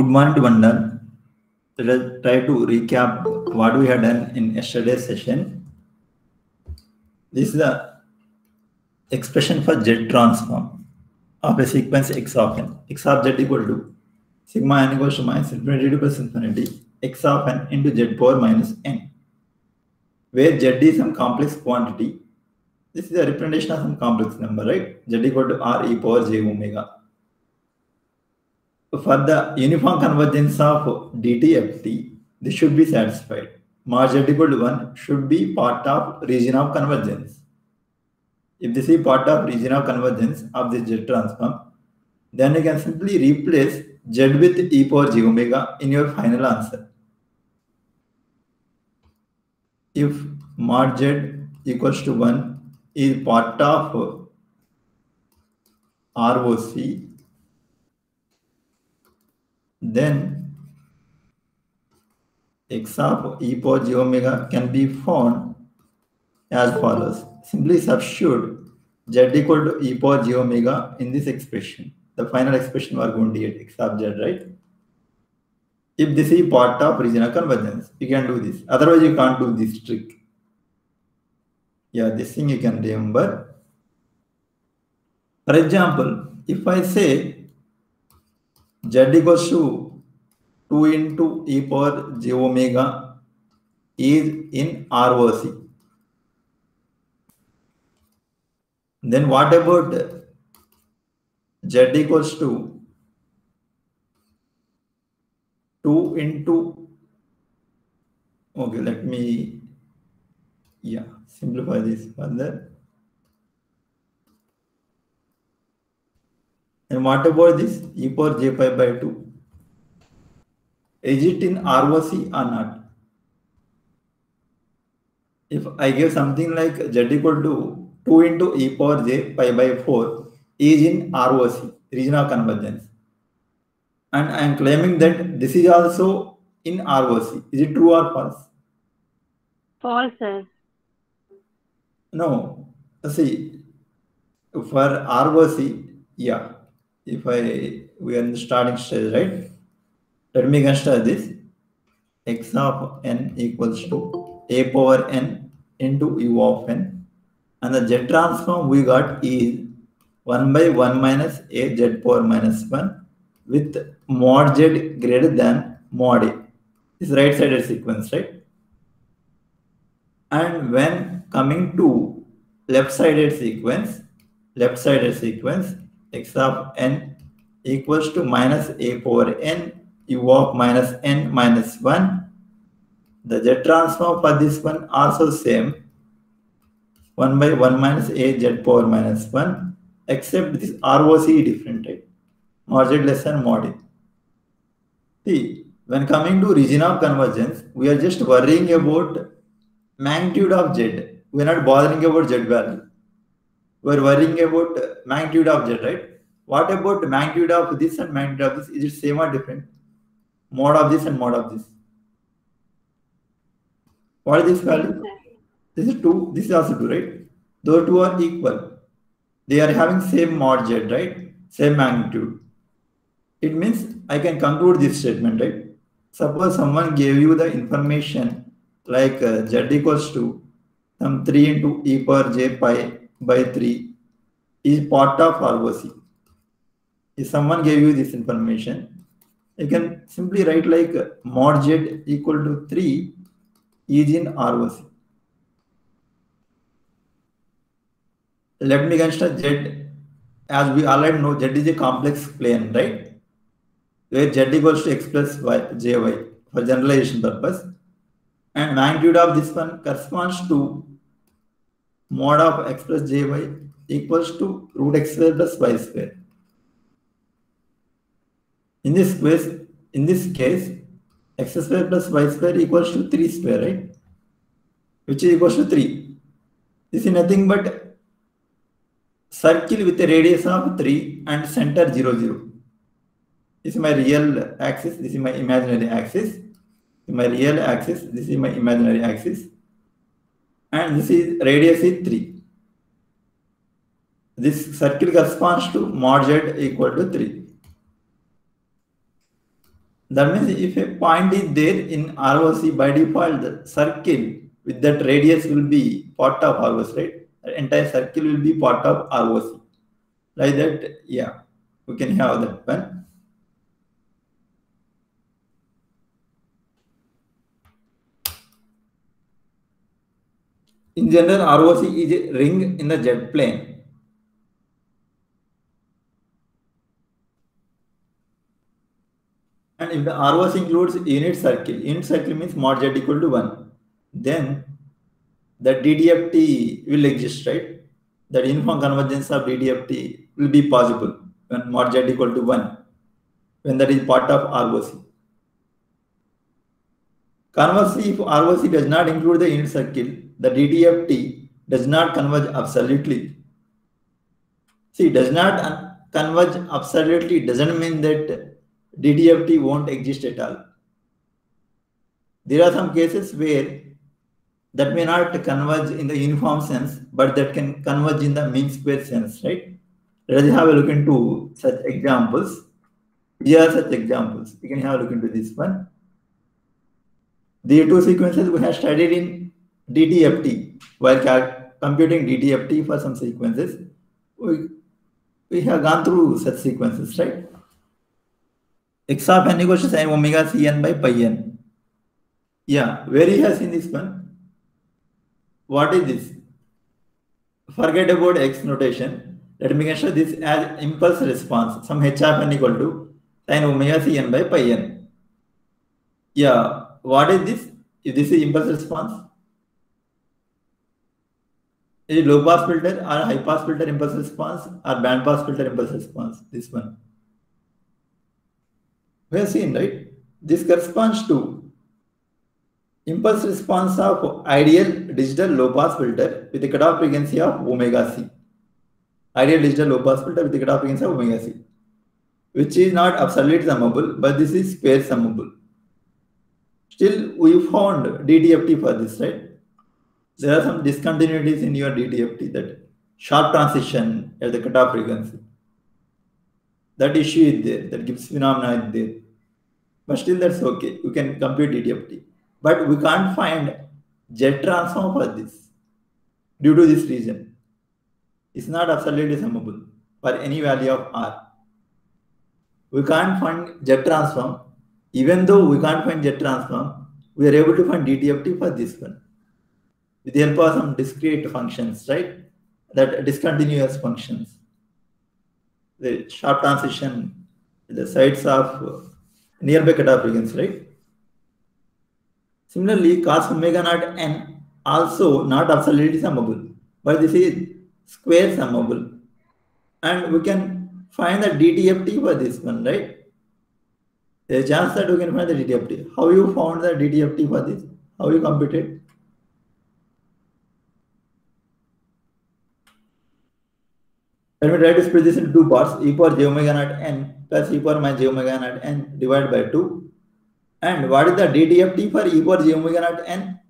Good morning to. Let us try to recap what we had done in yesterday's session. This is the expression for Z transform of a sequence x of n. x of z equal to sigma n equals to minus infinity to plus infinity x of n into z power minus n, where z is some complex quantity. This is a representation of some complex number, right? z equal to r e power j omega. For the uniform convergence of DTFT, this should be satisfied. Z equal to 1 should be part of region of convergence. If this is part of region of convergence of the Z transform, then you can simply replace Z with e power j omega in your final answer. If mod Z equals to 1 is part of ROC, then x of e power j omega can be found as follows. Simply substitute z equal to e power j omega in this expression. The final expression we are going to get x of z, right? If this is part of regional convergence, you can do this. Otherwise, you can't do this trick. Yeah, this thing you can remember. For example, if I say z equals to 2 into e power j omega is in ROC. Then what about z equals to 2 into okay let me yeah simplify this further and what about this e power j pi by 2 is it in ROC or not if I give something like z equal to 2 into e power j pi by 4 is in ROC, region of convergence. And I am claiming that this is also in ROC. Is it true or false? False, sir. No. See, for ROC, yeah. If I, we are in the starting stage, right? Let me consider this. x of n equals to a power n into u of n. And the Z transform we got is 1 by 1 minus a z power minus 1 with mod z greater than mod a. This right sided sequence, right? And when coming to left sided sequence, left sided sequence, x of n equals to minus a power n u of minus n minus 1. The z transform for this one also same 1 by 1 minus a z power minus 1 except this ROC different mod z less than mod a. See, when coming to region of convergence, we are just worrying about magnitude of z. We are not bothering about z value. We are worrying about magnitude of z, right? What about magnitude of this and magnitude of this? Is it same or different? Mod of this and mod of this. What is this value? This is 2. This is also 2, right? Those two are equal they are having same mod z, right? Same magnitude. It means I can conclude this statement, right? Suppose someone gave you the information like uh, z equals to some 3 into e power j pi by 3 is part of ROC. If someone gave you this information, you can simply write like mod z equal to 3 is in ROC. let me consider z as we already know z is a complex plane right where z equals to x plus y jy for generalization purpose and magnitude of this one corresponds to mod of x plus jy equals to root x square plus y square in this case in this case x square plus y square equals to 3 square right which is equals to 3 this is nothing but circle with a radius of 3 and center 0, 0. This is my real axis, this is my imaginary axis. my real axis, this is my imaginary axis. And this is radius is 3. This circle corresponds to mod z equal to 3. That means if a point is there in ROC by default, the circle with that radius will be part of ROC, right? The entire circle will be part of ROC. Like that, yeah, we can have that one. In general, ROC is a ring in the z plane. And if the ROC includes unit circle, unit circle means mod z equal to 1, then the DTFT will exist, right? That uniform convergence of DTFT will be possible when mod z equal to 1, when that is part of ROC. Conversely, if ROC does not include the unit circle, the DTFT does not converge absolutely. See, does not converge absolutely doesn't mean that DTFT won't exist at all. There are some cases where that may not converge in the uniform sense, but that can converge in the mean square sense, right? Let us have a look into such examples. Here are such examples. You can have a look into this one. The two sequences we have studied in DTFT while computing DTFT for some sequences. We, we have gone through such sequences, right? X of n equals to sin omega cn by pi n. Yeah, where you have seen this one? What is this? Forget about x notation. Let me consider this as impulse response. Some h of n equal to sin omega cn by pi n. Yeah, what is this? If this is impulse response, is it low pass filter or high pass filter impulse response or band pass filter impulse response? This one. We have seen, right? This corresponds to impulse response of ideal digital low pass filter with a cutoff frequency of omega c. Ideal digital low pass filter with a cutoff frequency of omega c, which is not absolute summable, but this is square summable. Still, we found DTFT for this, right? There are some discontinuities in your DTFT that sharp transition at the cutoff frequency. That issue is there, that Gibbs phenomena is there. But still, that's okay. You can compute DTFT. But we can't find Z transform for this due to this reason. It's not absolutely summable for any value of R. We can't find Z transform. Even though we can't find Z transform, we are able to find DTFT for this one with the help of some discrete functions, right? That discontinuous functions. The sharp transition, the sides of nearby cutoff regions, right? Similarly, cos omega naught n also not absolutely summable, but this is square summable. And we can find the DTFT for this one, right? There's a chance that you can find the DTFT. How you found the DTFT for this? How you computed? Let me try to split this into two parts, e power j omega naught n plus e power minus j omega naught n divided by 2. And what is the DTFT for e power j omega naught n?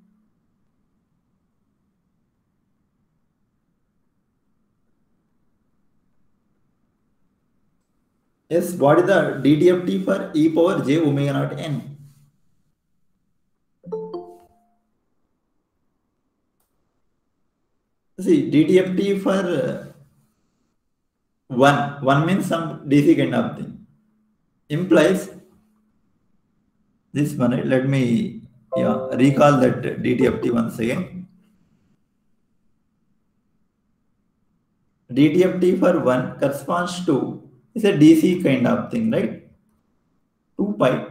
Yes, what is the DDFT for e power j omega naught n? See, DDFT for uh, one, one means some DC kind of thing. Implies this one, let me yeah, recall that DDFT once again. DDFT for one corresponds to is a DC kind of thing, right? 2 pi.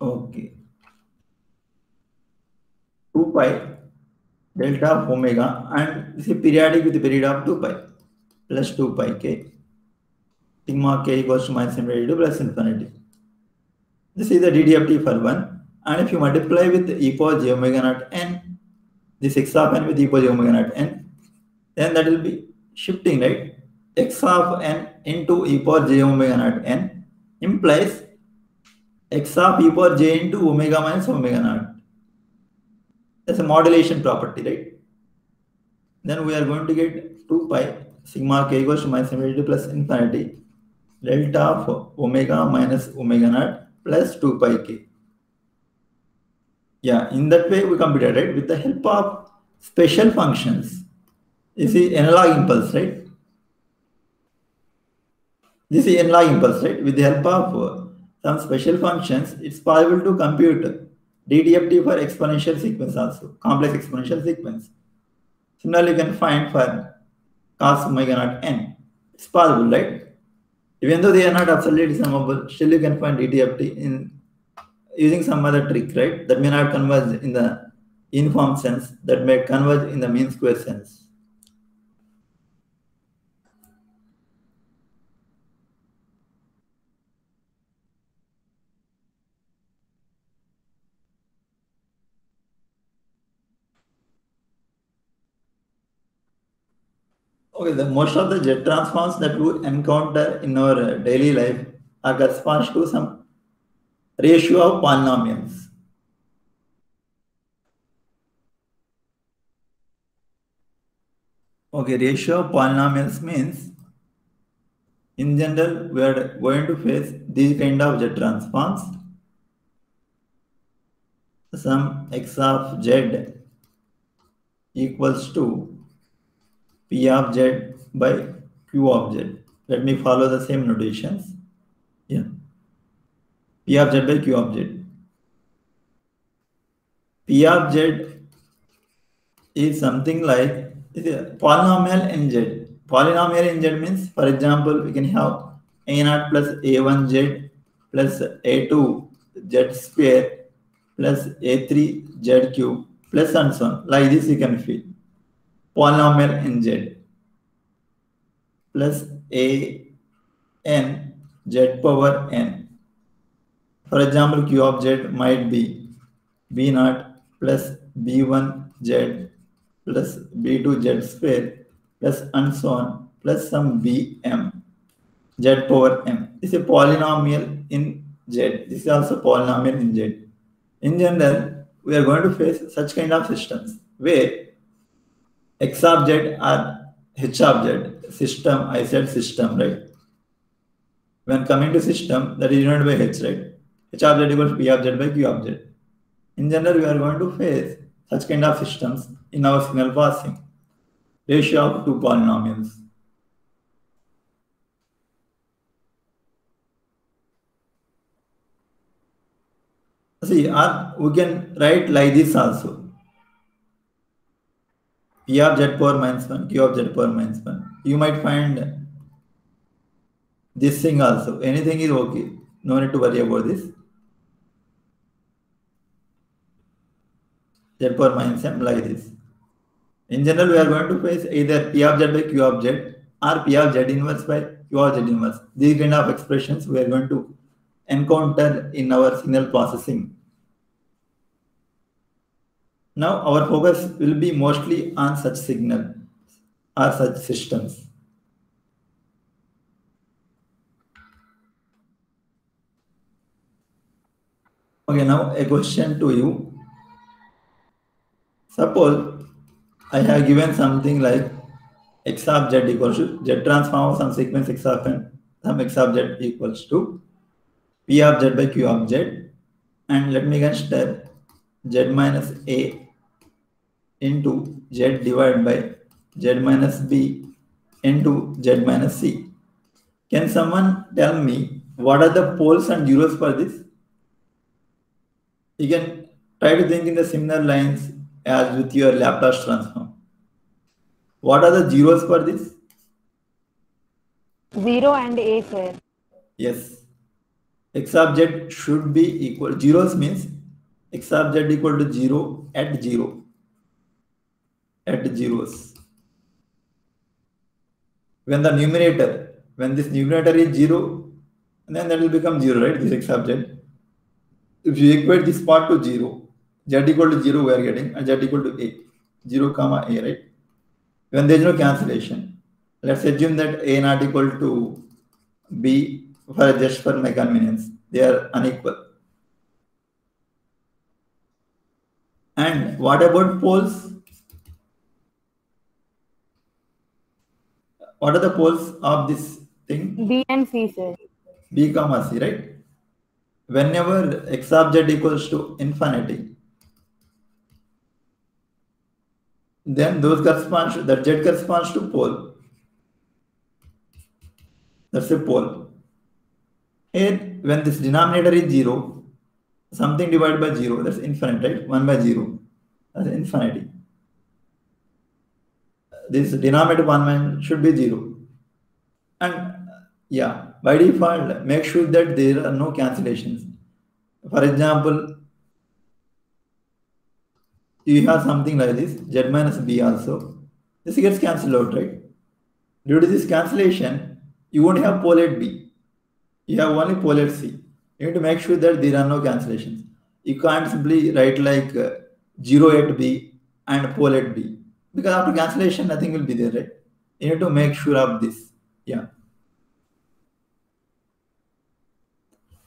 Okay. 2 pi delta of omega and this is periodic with the period of 2 pi plus 2 pi k. Sigma k equals to minus infinity to plus infinity. This is the DTFT for 1. And if you multiply with e power j omega naught n, this x of n with e power j omega naught n, then that will be shifting, right? X of n into e power j omega naught n implies x of e power j into omega minus omega naught. That's a modulation property, right? Then we are going to get 2 pi sigma k equals to minus infinity plus infinity delta of omega minus omega naught plus 2 pi k. Yeah, in that way we computed it with the help of special functions. You see analog impulse, right? This is analog impulse, right? With the help of uh, some special functions, it's possible to compute DTFT for exponential sequence also, complex exponential sequence. Similarly, you can find for cos omega naught n. It's possible, right? Even though they are not absolutely summable, still you can find DTFT in using some other trick, right? That may not converge in the uniform sense, that may converge in the mean square sense. Okay, the most of the Z transforms that we encounter in our uh, daily life are corresponds to some ratio of polynomials. Okay, ratio of polynomials means in general we are going to face these kind of Z transforms. Some x of z equals to P of z by Q of z. Let me follow the same notations. Yeah. P of z by Q of z. P of z is something like polynomial in z. Polynomial in z means, for example, we can have a naught plus a1 z plus a2 z square plus a3 z cube plus and so on. Like this you can feel polynomial in Z plus a n z power n. For example, q of z might be b naught plus b1 z plus b2 z square plus and so on plus some bm z power m. This is a polynomial in z. This is also polynomial in z. In general, we are going to face such kind of systems where X object or H object, system, I said system, right? When coming to system, that is denoted by H, right? H object equals P object by Q object. In general, we are going to face such kind of systems in our signal processing Ratio of two polynomials. See, or we can write like this also. P of z power minus 1, Q of z power minus 1. You might find this thing also. Anything is okay. No need to worry about this. Z power minus m like this. In general, we are going to face either P of z by Q of z or P of z inverse by Q of z inverse. These kind of expressions we are going to encounter in our signal processing. Now our focus will be mostly on such signal or such systems. Okay, now a question to you. Suppose I have given something like x of z equals to z transform of some sequence x of n, some x of z equals to p of z by q of z and let me consider z minus a into z divided by z minus b into z minus c. Can someone tell me what are the poles and zeros for this? You can try to think in the similar lines as with your Laplace transform. What are the zeros for this? 0 and a, sir. Yes. X object should be equal. Zeros means x object equal to 0 at 0 at zeros. When the numerator, when this numerator is 0, then that will become 0, right? This x object. If you equate this part to 0, z equal to 0 we are getting and z equal to a. 0 comma a, right? When there is no cancellation, let's assume that a not equal to b for just for my convenience. They are unequal. And what about poles? What are the poles of this thing? B and C, sir. B comma C, right? whenever x of z equals to infinity, then those corresponds to, that z corresponds to pole. That's a pole. Here, when this denominator is 0, something divided by 0, that's infinite, right? 1 by 0, that's infinity. This denominator 1 should be 0. And yeah, by default, make sure that there are no cancellations. For example, you have something like this, z minus b also. This gets cancelled out, right? Due to this cancellation, you won't have pole at b. You have only pole at c. You need to make sure that there are no cancellations. You can't simply write like uh, 0 at b and pole at b. Because after cancellation, nothing will be there, right? You need to make sure of this. Yeah.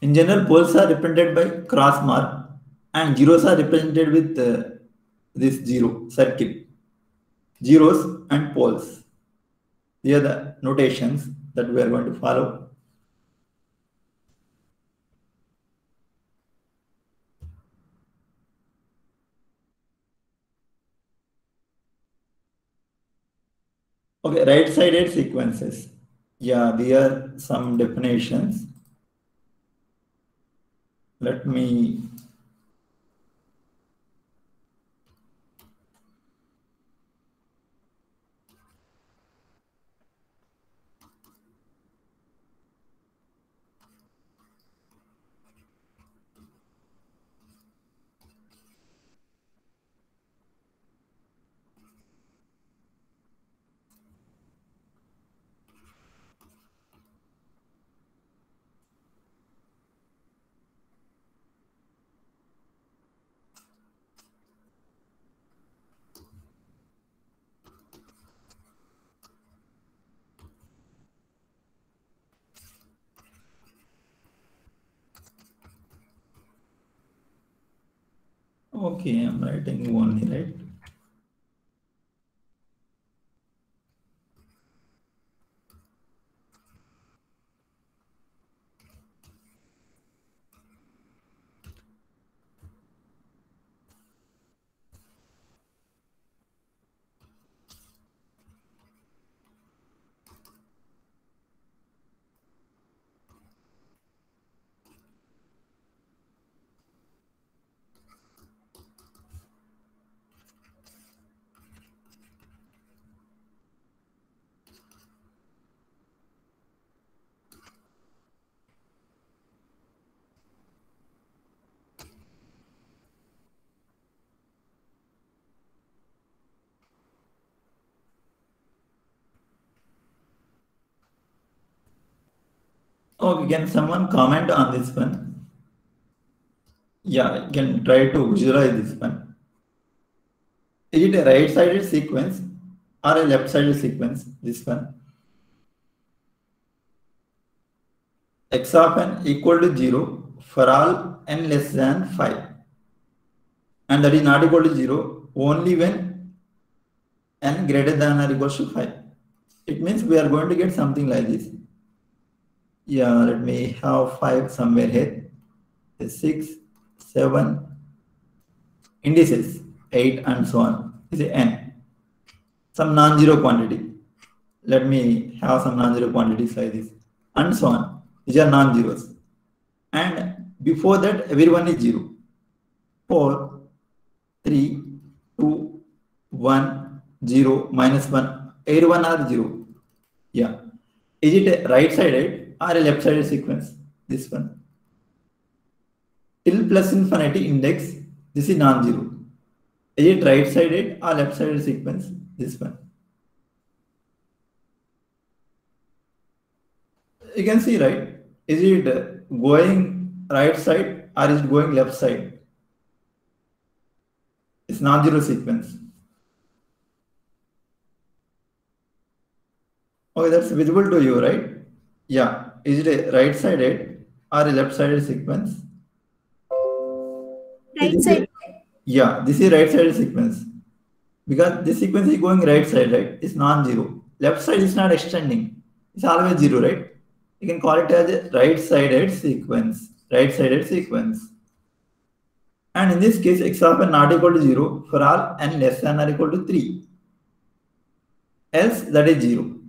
In general, poles are represented by cross mark and zeros are represented with uh, this zero circle. Zeros and poles. These are the notations that we are going to follow. Okay, right-sided sequences. Yeah, there are some definitions. Let me Okay, I'm writing only, right? Okay, can someone comment on this one? Yeah, you can try to visualize this one. Is it a right-sided sequence or a left-sided sequence, this one? x of n equal to 0 for all n less than 5. And that is not equal to 0 only when n greater than or equal to 5. It means we are going to get something like this yeah, let me have five somewhere here. Six, seven, indices, eight, and so on. Is n. Some non-zero quantity. Let me have some non-zero quantities like this, and so on. These are non-zeros. And before that, everyone is zero. Four, three, two, one, zero, minus one. Everyone are zero. Yeah. Is it right-sided? Or a left-sided sequence, this one. Till plus infinity index, this is non-zero. Is it right-sided or left-sided sequence, this one. You can see, right? Is it going right side or is it going left side? It's non-zero sequence. Okay, that's visible to you, right? Yeah is it a right sided or a left sided sequence? Right side. Yeah, this is right sided sequence. Because this sequence is going right side, right? It's non-zero. Left side is not extending. It's always zero, right? You can call it as a right sided sequence. right-sided sequence. And in this case, x of n not equal to 0 for all n less than or equal to 3. Else that is 0.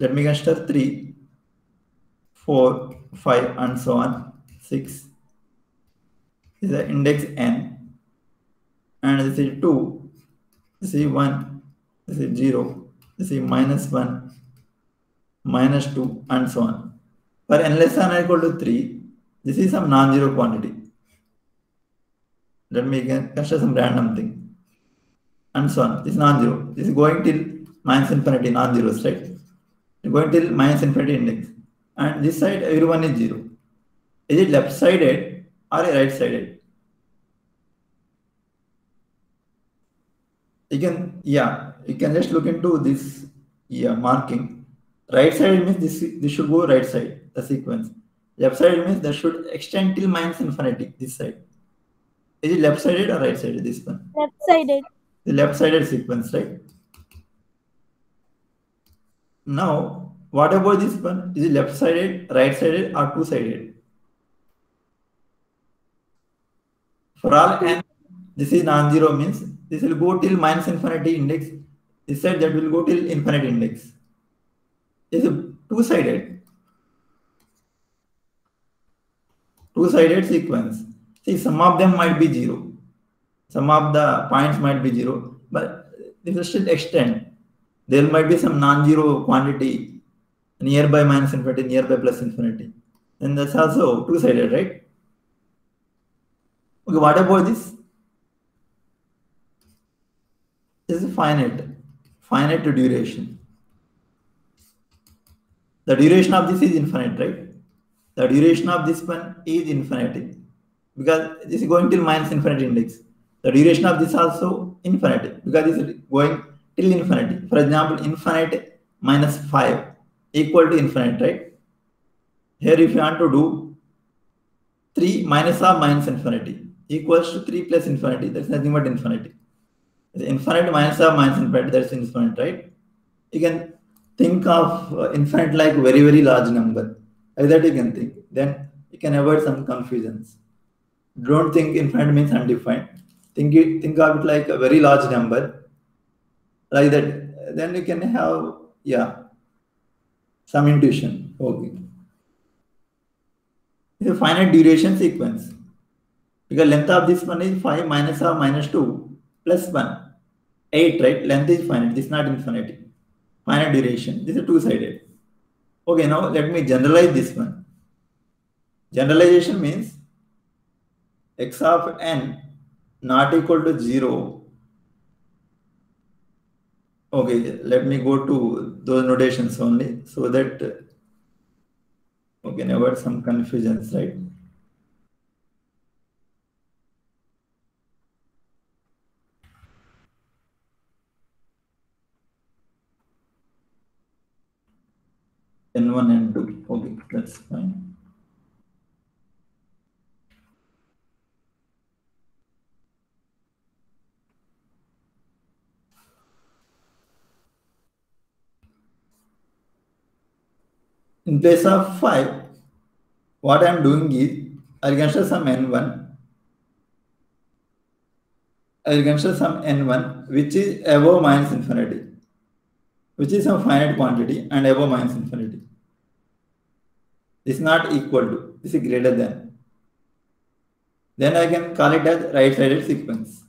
Let me consider 3, 4, 5 and so on, 6 is the index n and this is 2, this is 1, this is 0, this is minus 1, minus 2 and so on. For n less than or equal to 3, this is some non-zero quantity. Let me again consider some random thing. And so on. This is non-zero. This is going till minus infinity, non-zeros, right? Going till minus infinity index. And this side, everyone is zero. Is it left-sided or right-sided? You can, yeah, you can just look into this yeah, marking. Right side means this, this should go right side, the sequence. Left side means that should extend till minus infinity, this side. Is it left sided or right sided, this one? Left sided. The left sided sequence, right? Now, what about this one? Is it left sided, right sided, or two sided? For all n, this is non zero means this will go till minus infinity index. This side that will go till infinite index. Is a two sided. Two sided sequence. See, some of them might be zero. Some of the points might be zero, but this will still extend. There might be some non-zero quantity nearby minus infinity, nearby plus infinity. Then that's also two-sided, right? Okay, what about this? This is finite, finite duration. The duration of this is infinite, right? The duration of this one is infinity because this is going till minus infinity index. The duration of this also infinity because this is going till infinity. For example, infinite minus 5 equal to infinite, right? Here if you want to do 3 minus of minus infinity equals to 3 plus infinity, that's nothing but infinity. Infinite minus of minus infinity, that's infinite, right? You can think of uh, infinite like very, very large number. Like that you can think. Then you can avoid some confusions. Don't think infinite means undefined. Think it, think of it like a very large number. Like that. Then you can have, yeah, some intuition. Okay. It's a finite duration sequence. Because length of this one is 5 minus or minus 2 plus 1. 8, right? Length is finite. This is not infinity. Finite duration. This is two-sided. Okay, now let me generalize this one. Generalization means x of n not equal to 0. Okay, let me go to those notations only so that okay, avoid some confusions, right? N1 and 2. Okay, that's fine. In place of 5, what I am doing is I'll consider some n1. I'll consider some n1 which is above minus infinity, which is some finite quantity and above minus infinity. Is not equal to, this is greater than. Then I can call it as right-sided sequence.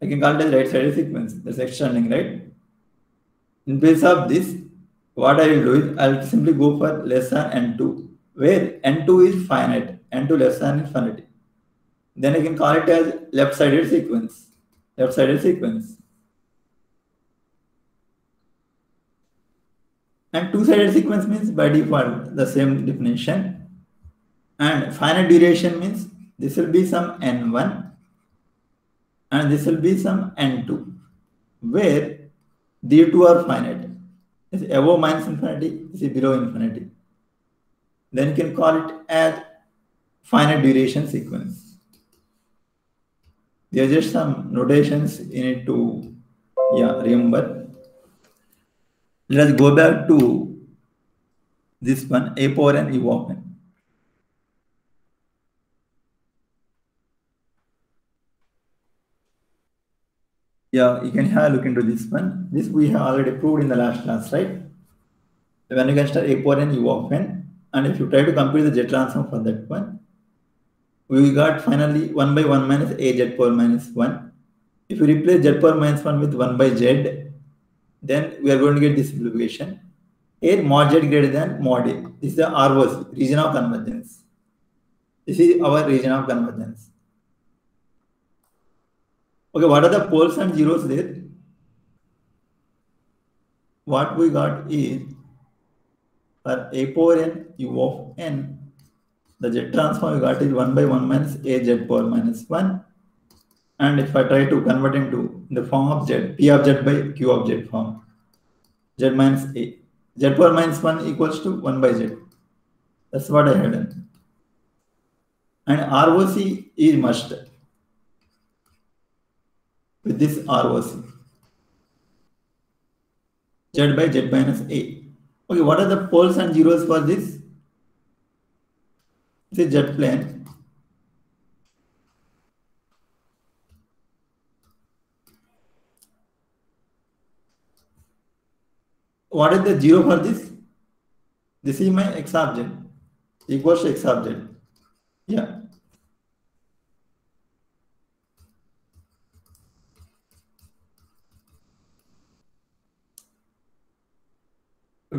I can call it as right-sided sequence. That's extending, right? In place of this, what I will do is I'll simply go for less than n2, where n2 is finite, n2 less than infinity. Then I can call it as left-sided sequence. Left-sided sequence. And two-sided sequence means by default the same definition. And finite duration means this will be some n1 and this will be some n2, where the two are finite. Is above minus infinity, is below infinity. Then you can call it as finite duration sequence. There are just some notations you need to yeah, remember. Let us go back to this one a power n u of n. Yeah, you can have a look into this one. This we have already proved in the last class, right? When you consider a power n u of n, and if you try to compute the z transform for that one, we got finally 1 by 1 minus a z power minus 1. If you replace z power minus 1 with 1 by z, then we are going to get this simplification. Here mod z greater than mod a. This is the ROC, region of convergence. This is our region of convergence. Okay, what are the poles and zeros there? What we got is for a power n u of n, the z transform we got is 1 by 1 minus a z power minus 1. And if I try to convert into the form of z, p of z by q of z form, z minus a, z power minus 1 equals to 1 by z. That's what I had done. And ROC is must with this ROC. Z by Z minus A. Okay, what are the poles and zeros for this? This is Z plane. What is the zero for this? This is my x object equals to x object. Yeah.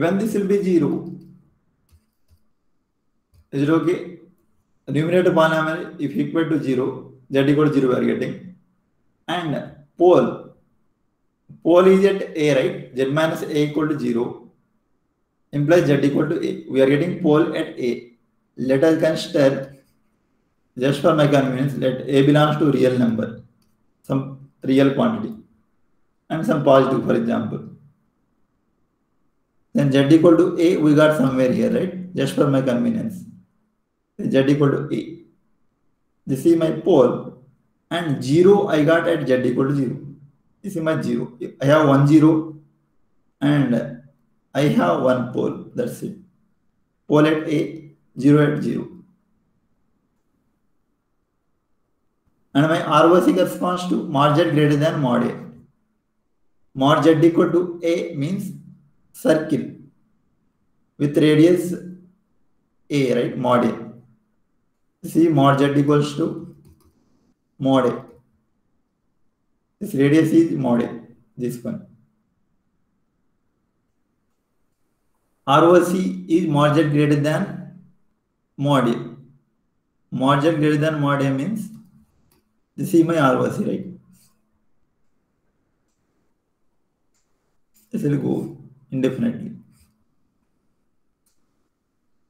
When this will be 0 is it okay? Numerator polynomial if equal to 0 z equal to 0 we are getting. And pole pole is at a right? Z minus a equal to 0 implies z equal to a. We are getting pole at a. Let us consider just for my convenience let a belongs to real number some real quantity and some positive for example then z equal to a we got somewhere here right? Just for my convenience. Z equal to a. This is my pole and 0 i got at z equal to 0 this is my 0 i have one 0 and i have one pole. That's it. Pole at a 0 at 0 and my ROC corresponds to mod z greater than mod a. Mod z equal to a means circle with radius a, right? Mod a. See, mod z equals to mod a. This radius is mod a, this one. ROC is mod z greater than mod a. Mod z greater than mod a means this is my ROC, right? This will go indefinitely.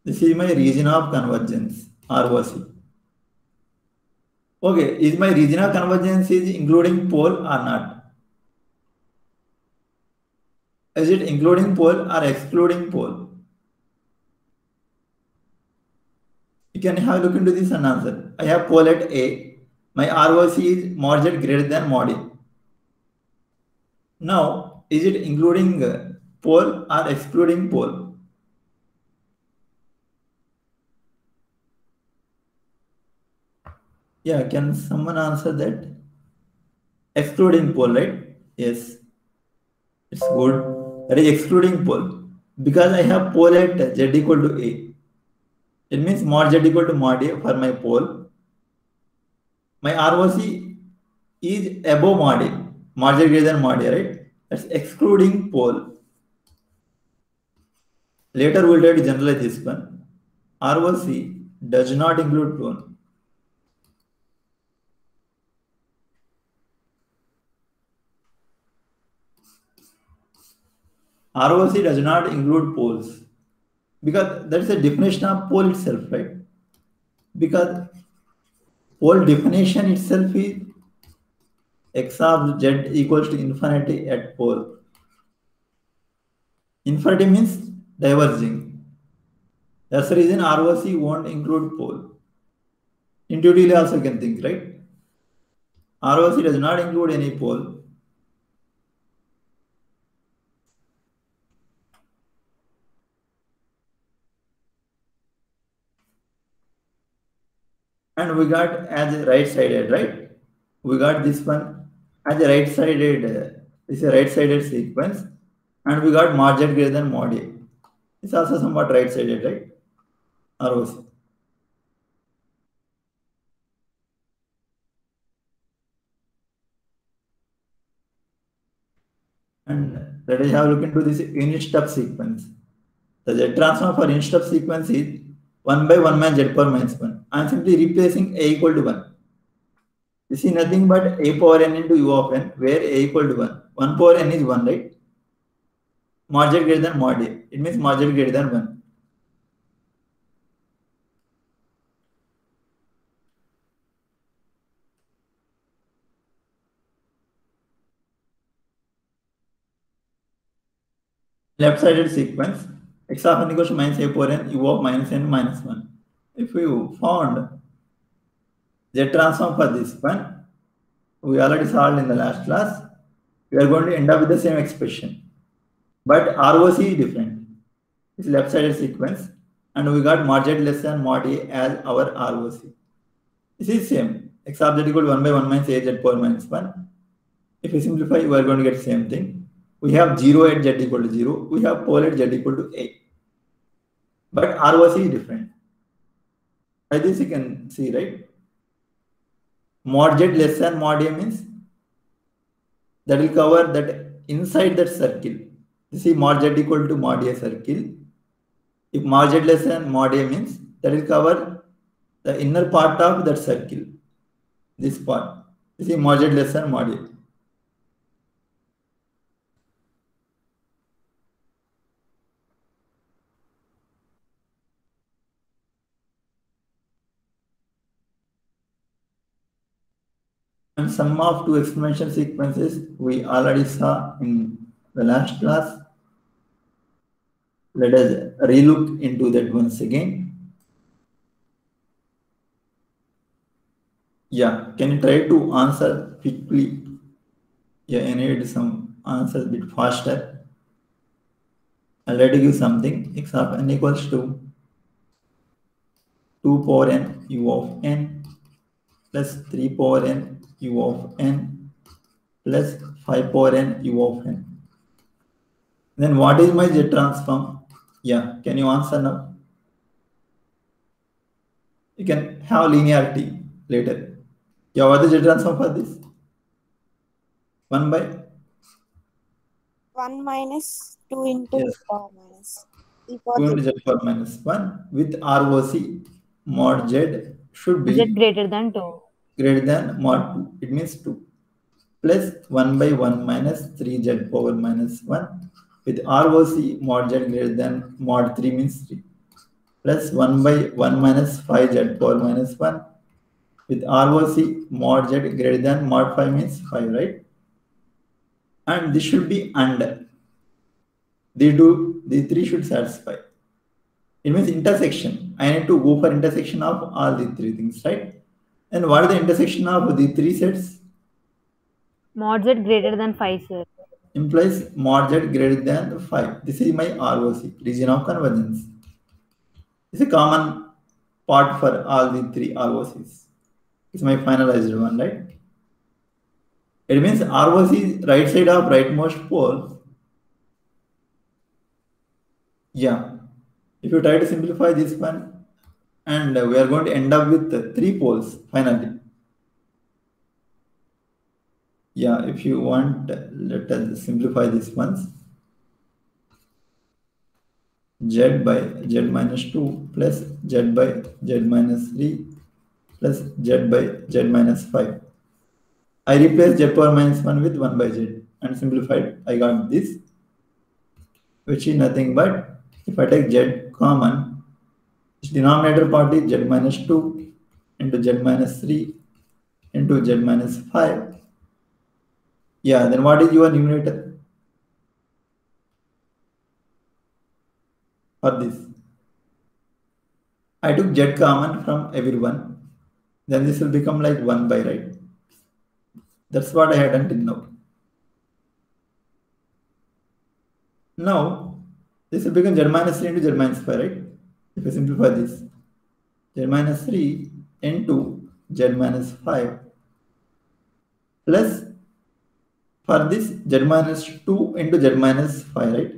This is my region of convergence, ROC. Okay, is my region of convergence is including pole or not? Is it including pole or excluding pole? You can have a look into this and answer. I have pole at A. My ROC is mod z greater than mod A. Now, is it including uh, pole or excluding pole? Yeah, can someone answer that? Excluding pole, right? Yes. It's good. That is excluding pole. Because I have pole at z equal to a. It means mod z equal to mod a for my pole. My ROC is above mod a. Mod z greater than mod a, right? That's excluding pole. Later we'll to generalize this one. ROC does not include pole. ROC does not include poles because that's the definition of pole itself, right? Because pole definition itself is x of z equals to infinity at pole. Infinity means diverging. That's the reason ROC won't include pole. Intuitively also can think, right? ROC does not include any pole. And we got as right-sided, right? We got this one as a right-sided, uh, it's a right-sided sequence. And we got margin greater than mod A. It's also somewhat right sided, right? ROC. And let us have a look into this unit step sequence. The Z transform for unit step sequence is 1 by 1 minus Z power minus 1. I am simply replacing A equal to 1. This is nothing but A power n into U of n, where A equal to 1. 1 power n is 1, right? Mod greater than mod A. It means mod greater than 1. left-sided sequence x of n equals to minus a power n u of minus n minus 1. If you found the transform for this one, we already solved in the last class, we are going to end up with the same expression. But ROC is different. It's left-sided sequence and we got mod z less than mod a as our ROC. This is same. x of z equal to 1 by 1 minus a z power minus 1. If we simplify, we are going to get same thing we have 0 at z equal to 0, we have pole at z equal to a. But ROC is different. By this you can see, right? Mod z less than mod a means that will cover that inside that circle. See mod z equal to mod a circle. If mod z less than mod a means that will cover the inner part of that circle. This part. You see mod z less than mod a. And sum of two exponential sequences we already saw in the last class. Let us relook into that once again. Yeah, can you try to answer quickly? Yeah, I need some answers a bit faster. I'll try you something. x of n equals to 2 power n u of n plus 3 power n u of n plus 5 power n u of n. Then what is my Z transform? Yeah, can you answer now? You can have linearity later. Yeah, what is Z transform for this? 1 by? 1 minus 2 into Yes. power minus e 2 power into Z power minus 1 with ROC mod Z should be Z greater than 2. greater than mod 2. It means 2 plus 1 by 1 minus 3z power minus 1 with ROC mod z greater than mod 3 means 3 plus 1 by 1 minus 5z power minus 1 with ROC mod z greater than mod 5 means 5, right? And this should be under. The two, the three should satisfy. It means intersection. I need to go for intersection of all the three things, right? And what is the intersection of the three sets? Mod Z greater than 5, sir. Implies mod z greater than 5. This is my ROC, region of convergence. It's a common part for all the three ROCs. It's my finalized one, right? It means ROC is right side of rightmost pole. Yeah. If you try to simplify this one, and we are going to end up with three poles finally. Yeah, if you want, let us simplify this once. z by z minus 2 plus z by z minus 3 plus z by z minus 5. I replace z power minus 1 with 1 by z and simplified. I got this, which is nothing but if I take z common, its denominator part is z minus 2 into z minus 3 into z minus 5 yeah, then what is your numerator? For this. I took z common from everyone. Then this will become like 1 by right. That's what I had until now. Now, this will become z minus 3 into z minus 5, right? If I simplify this, z minus 3 into z minus 5 plus for this z minus 2 into z minus 5, right?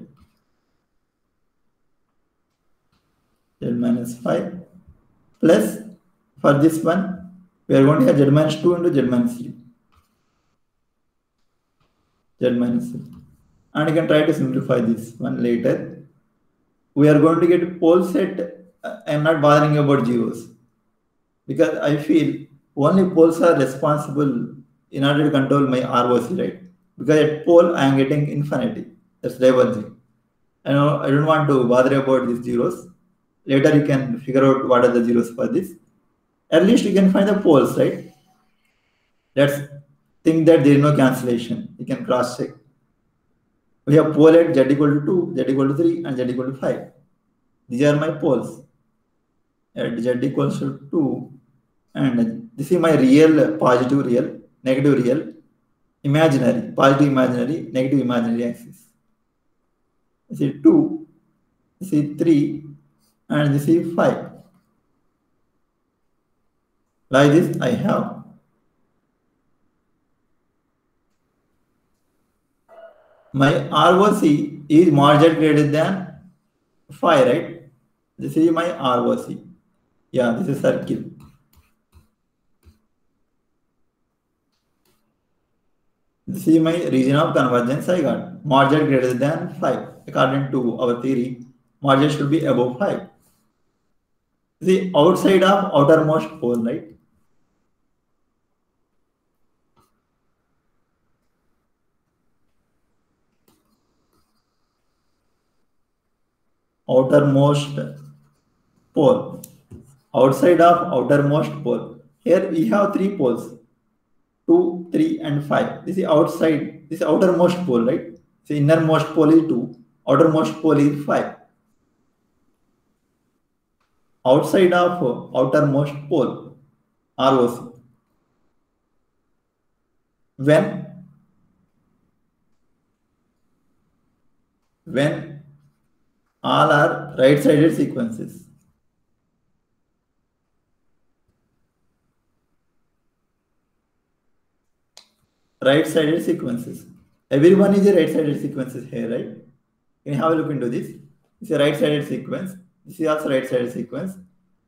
z minus 5 plus for this one, we are going to have z minus 2 into z minus 3. z minus 3. And you can try to simplify this one later. We are going to get pole set. uh, I am not bothering about zeros because I feel only poles are responsible in order to control my ROC, right? Because at pole I am getting infinity. That's diverging. I know I don't want to bother about these zeros. Later you can figure out what are the zeros for this. At least you can find the poles, right? Let's think that there is no cancellation. You can cross check. We have pole at z equal to 2, z equal to 3, and z equal to 5. These are my poles. At z equals to 2, and this is my real positive real, negative real, imaginary, positive imaginary, negative imaginary axis. This is 2, this is 3, and this is 5. Like this, I have my ROC is z greater than 5, right? This is my ROC. Yeah, this is circle. Is my region of convergence I got. Z greater than 5. According to our theory, z should be above 5. The outside of outermost pole, right? outermost pole. Outside of outermost pole. Here we have three poles. 2, 3 and 5. This is outside, this is outermost pole, right? So innermost pole is 2, outermost pole is 5. Outside of outermost pole, ROC. When when all are right-sided sequences. Right-sided sequences. Everyone is a right-sided sequences here, right? Can you have a look into this? It's a right-sided sequence. This is also right-sided sequence.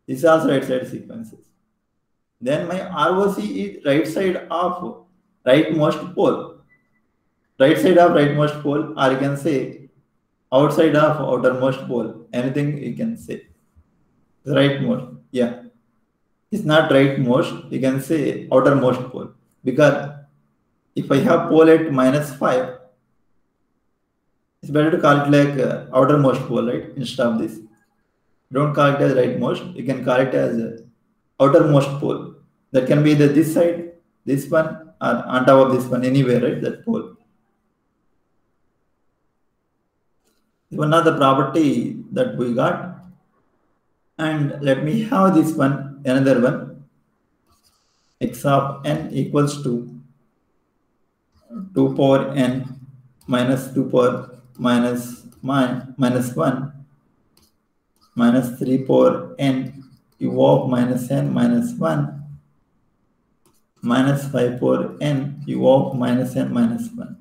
This is also right-sided sequences. Then my ROC is right side of rightmost pole. Right side of rightmost pole, or you can say outside of outermost pole. Anything you can say. Rightmost, yeah. It's not rightmost, you can say outermost pole. Because if I have pole at minus 5, it's better to call it like uh, outermost pole, right? Instead of this. Don't call it as rightmost, you can call it as uh, outermost pole. That can be either this side, this one, or on top of this one, anywhere, right? That pole. one of the property that we got and let me have this one another one x of n equals to 2 power n minus 2 power minus min, minus 1 minus 3 power n u of minus n minus 1 minus 5 power n u of minus n minus 1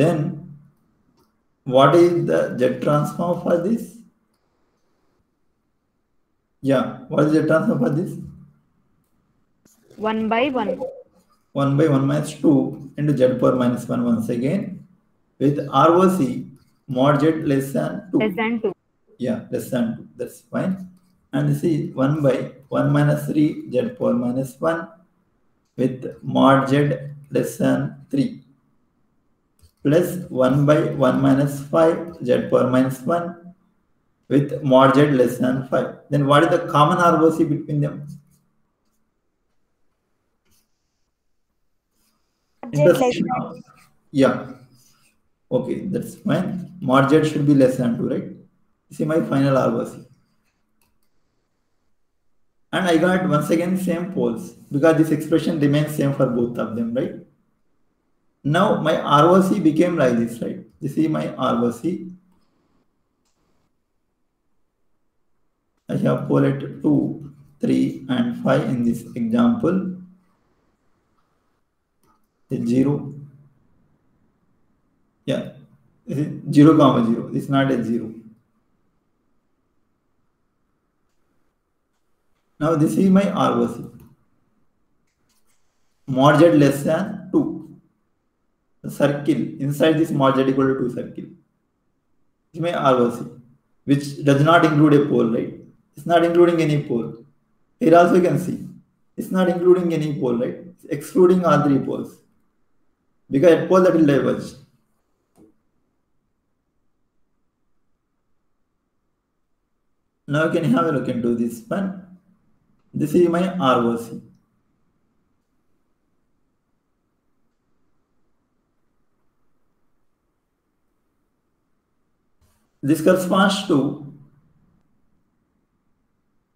then what is the Z transform for this? Yeah, what is the transform for this? 1 by 1. 1 by 1 minus 2 into Z power minus 1 once again with ROC mod Z less than 2. Less than 2. Yeah, less than 2. That's fine. And this is 1 by 1 minus 3 Z power minus 1 with mod Z less than 3 plus 1 by 1 minus 5 z power minus 1 with mod z less than 5. Then what is the common ROC between them? Z less Intersection than of- Yeah. Okay, that's fine. Margin should be less than 2, right? This is my final ROC. And I got once again same poles because this expression remains same for both of them, right? Now my ROC became like this, right? This is my ROC. I have pole at 2, 3 and 5 in this example. It's 0. Yeah, 0 comma 0. it's not a 0. Now this is my ROC. Mod z less than 2. The circle inside this mod z equal to 2 circle. This is my ROC, which does not include a pole, right? It's not including any pole. Here also you can see, it's not including any pole, right? It's excluding all three poles. Because at will diverge. Now you can have a look into this one. This is my ROC. This corresponds to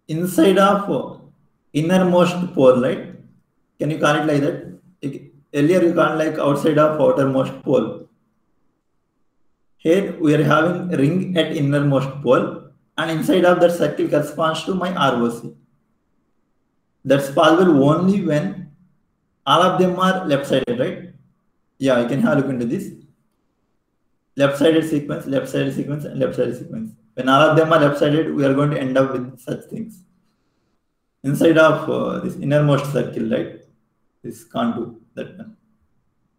inside of innermost pole, right? Can you call it like that? Earlier you called like outside of outermost pole. Here we are having ring at innermost pole and inside of that circle corresponds to my ROC. That's possible only when all of them are left-sided, right? Yeah, you can have a look into this. Left-sided sequence, left-sided sequence, and left-sided sequence. When all of them are left-sided, we are going to end up with such things. Inside of uh, this innermost circle, right? This contour, that one.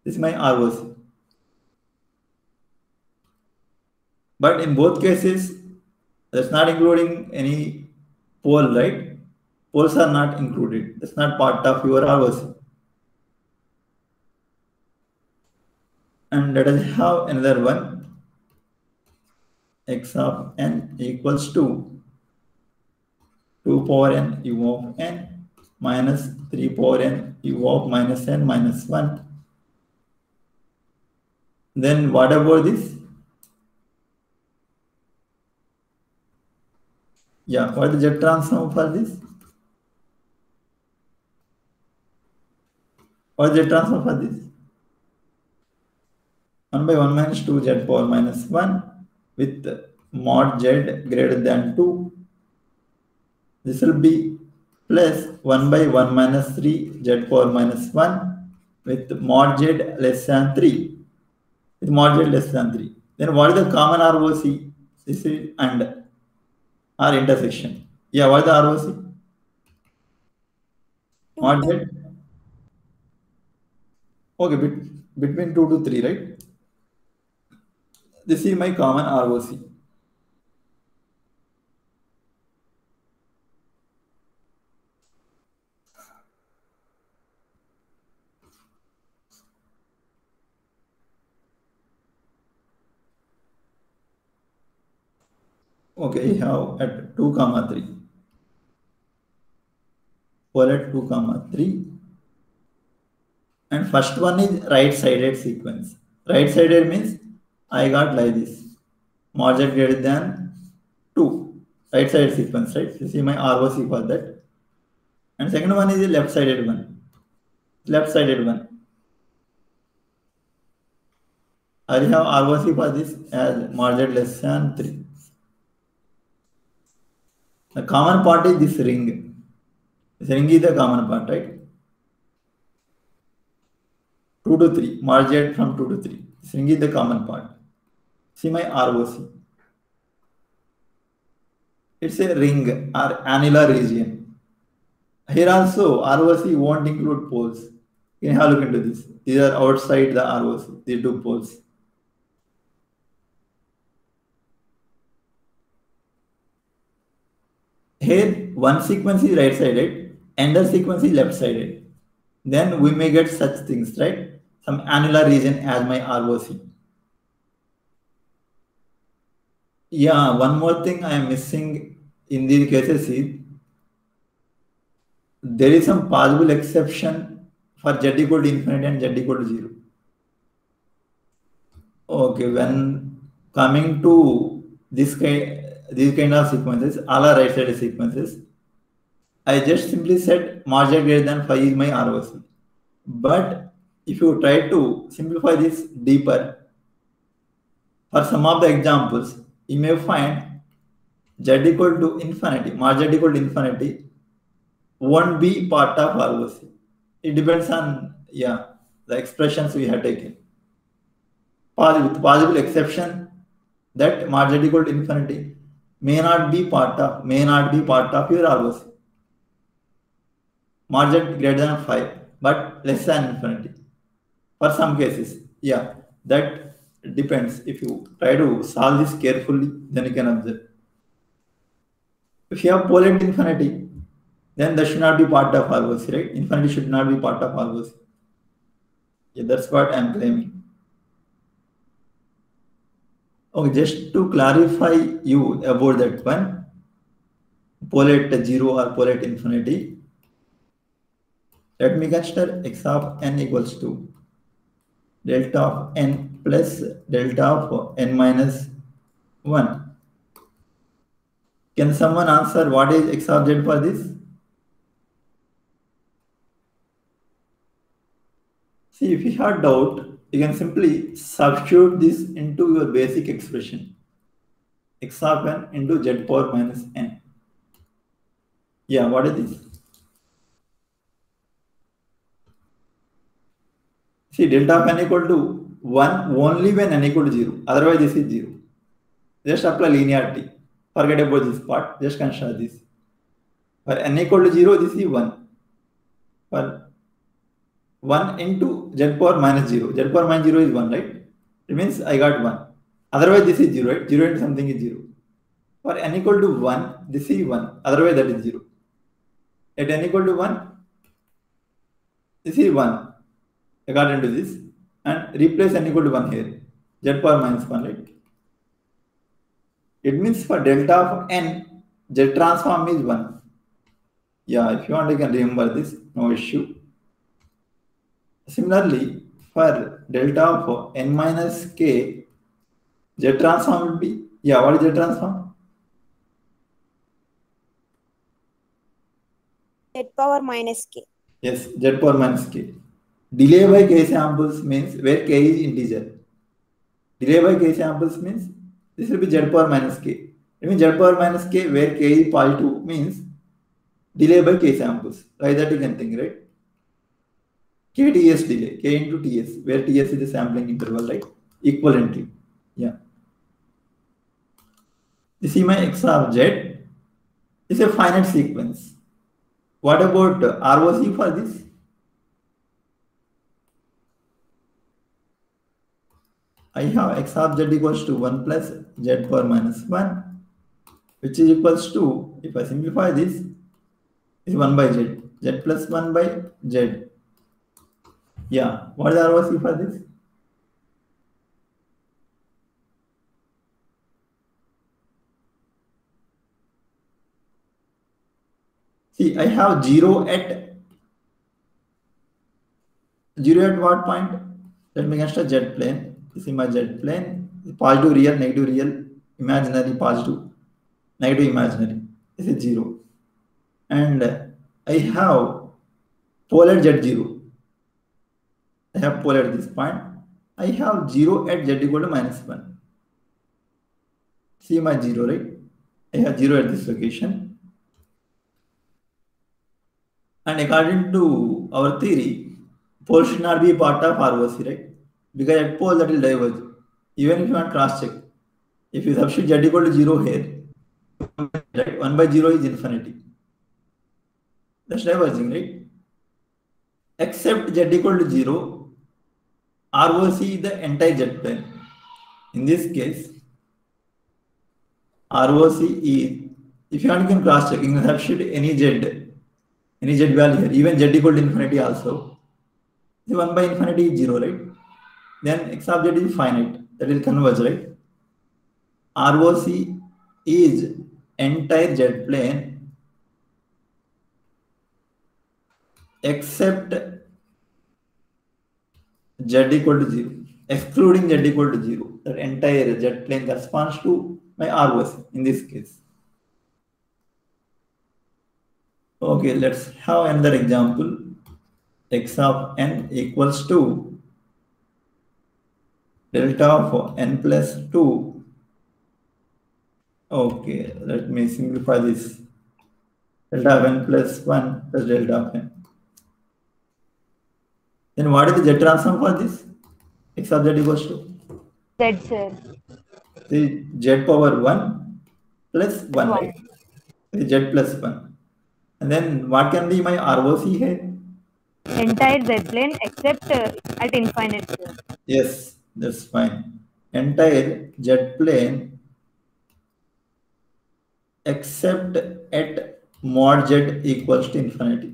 This is my ROC. But in both cases, that's not including any pole, right? Poles are not included. That's not part of your ROC. And let us have another one. X of n equals to 2 power n u of n minus 3 power n u of minus n minus 1. Then what about this? Yeah, what is the transform for this? What is the transform for this? 1 by 1 minus 2 z power minus 1 with mod z greater than 2. This will be plus 1 by 1 minus 3 z power minus 1 with mod z less than 3. With mod z less than 3. Then what is the common ROC? This is and R intersection. Yeah, what is the ROC? Mod z? Okay, between 2 to 3, right? This is my common ROC. Okay, have at 2 comma 3. Well, at 2 comma 3. And first one is right-sided sequence. Right-sided means I got like this. Z greater than 2. Right-sided sequence, right? You see my ROC for that. And second one is the left-sided one. Left-sided one. I have ROC for this as margin less than 3. The common part is this ring. This ring is the common part, right? 2 to 3, margin from 2 to 3. This ring is the common part. See my ROC. It's a ring or annular region. Here also, ROC won't include poles. You can have a look into this. These are outside the ROC, these two poles. Here, one sequence is right-sided, another sequence is left-sided. Then we may get such things, right? Some annular region as my ROC. Yeah, one more thing I am missing in these cases is there is some possible exception for z equal to infinity and z equal to 0. Okay, when coming to this kind, these kind of sequences, all are right-sided sequences, I just simply said margin greater than 5 is my ROC. But if you try to simplify this deeper, for some of the examples, you may find z equal to infinity, z equal to infinity, won't be part of ROC. It depends on, yeah, the expressions we have taken. Possible, possible exception that z equal to infinity may not be part of, may not be part of your ROC. Margin greater than 5, but less than infinity. For some cases, yeah, that depends. If you try to solve this carefully, then you can observe. If you have polar infinity, then that should not be part of ROC, right? Infinity should not be part of ROC. Yeah, that's what I'm claiming. Okay, just to clarify you about that one, polate zero or polate infinity, let me consider x of n equals to delta of n plus delta of n minus 1. Can someone answer what is x of z for this? See, if you have doubt, you can simply substitute this into your basic expression. x of n into z power minus n. Yeah, what is this? See, delta of n equal to 1 only when n equal to 0. Otherwise, this is 0. Just apply linearity. Forget about this part. Just consider this. For n equal to 0, this is 1. For 1 into z power minus 0. z power minus 0 is 1, right? It means I got 1. Otherwise, this is 0, right? 0 into something is 0. For n equal to 1, this is 1. Otherwise, that is 0. At n equal to 1, this is 1 I got into this and replace n equal to 1 here. z power minus 1, right? It means for delta of n, z transform is 1. Yeah, if you want, you can remember this, no issue. Similarly, for delta of n minus k, z transform will be, yeah, what is z transform? Z power minus k. Yes, z power minus k. Delay by k samples means where k is integer. Delay by k samples means this will be z power minus k. It means z power minus k where k is positive means delay by k samples. Like that you can think, right? K ts delay, k into ts, where ts is the sampling interval, right? Equivalently. Yeah. You see my x of z is a finite sequence. What about ROC for this? I have x of z equals to 1 plus z power minus 1, which is equals to, if I simplify this, is 1 by z, z plus 1 by z. Yeah, what is the ROC for this? See, I have 0 at 0 at what point? Let me consider z plane. This is my z plane. Positive real, negative real, imaginary positive, negative imaginary. This is 0. And I have polar z0. I have polar at this point. I have 0 at z equal to minus 1. See my 0, right? I have 0 at this location. And according to our theory, pole should not be part of ROC, right? Because at pole that will diverge. Even if you want cross check, if you substitute z equal to 0 here, right? 1 by 0 is infinity. That's diverging, right? Except z equal to 0, ROC is the entire z plane. In this case, ROC is, if you want, you can cross check, you can substitute any z any z value here, even z equal to infinity also. The 1 by infinity is 0, right? Then x of z is finite, that will converge, right? ROC is entire z plane except z equal to 0, excluding z equal to 0. That entire z plane corresponds to my ROC in this case. Okay, let's have another example. x of n equals to delta of n plus 2. Okay, let me simplify this. Delta of n plus 1 plus delta of n. Then what is the Z transform for this? X of z equals to Z, sir. the z power 1 plus 1, One. right? The z plus 1. And then what can be my ROC here? Entire Z plane except uh, at infinite, sir. Yes, that's fine. Entire Z plane except at mod z equals to infinity.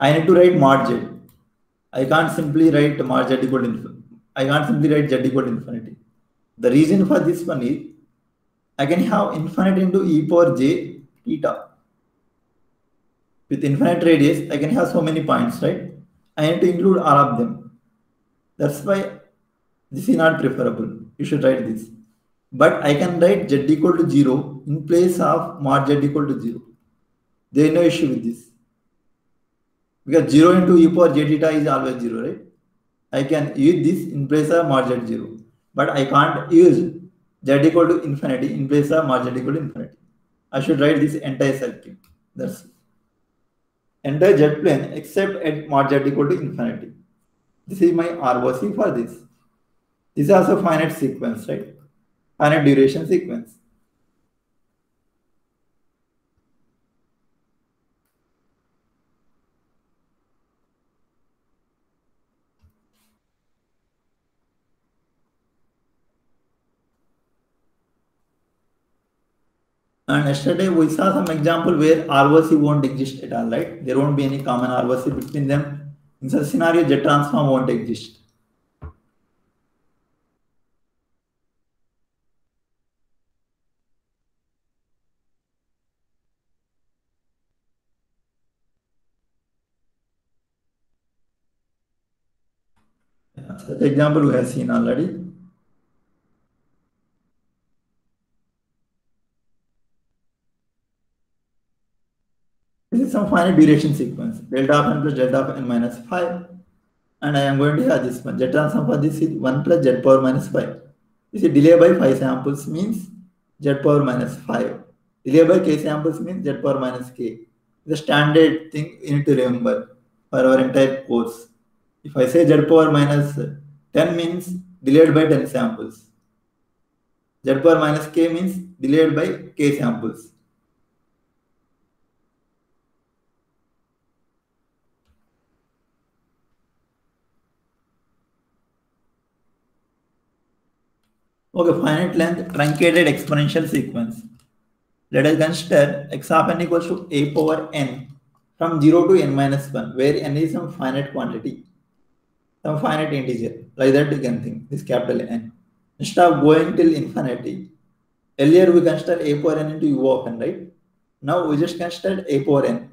I need to write mod z. I can't simply write mod z equal to infinity. I can't simply write z equal to infinity. The reason for this one is I can have infinite into e power j theta. With infinite radius, I can have so many points, right? I need to include all of them. That's why this is not preferable. You should write this. But I can write z equal to 0 in place of mod z equal to 0. There is no issue with this. Because 0 into e power j theta is always 0, right? I can use this in place of mod z 0. But I can't use z equal to infinity in place of mod z equal to infinity. I should write this entire circuit. That's entire z plane except at mod z equal to infinity. This is my ROC for this. This is also finite sequence, right? Finite duration sequence. And yesterday we saw some example where ROC won't exist at all, right? There won't be any common ROC between them. In such scenario, Z transform won't exist. Such example we have seen already. This some finite duration sequence. Delta n plus delta n minus 5. And I am going to have this one. Z transform for this is 1 plus z power minus 5. This is delay by 5 samples means z power minus 5. Delay by k samples means z power minus k. The standard thing you need to remember for our entire course. If I say z power minus 10 means delayed by 10 samples. Z power minus k means delayed by k samples. Okay, finite length truncated exponential sequence. Let us consider x of n equals to a power n from 0 to n minus 1, where n is some finite quantity, some finite integer. Like that, you can think this capital N. Instead of going till infinity, earlier we considered a power n into u of n, right? Now we just considered a power n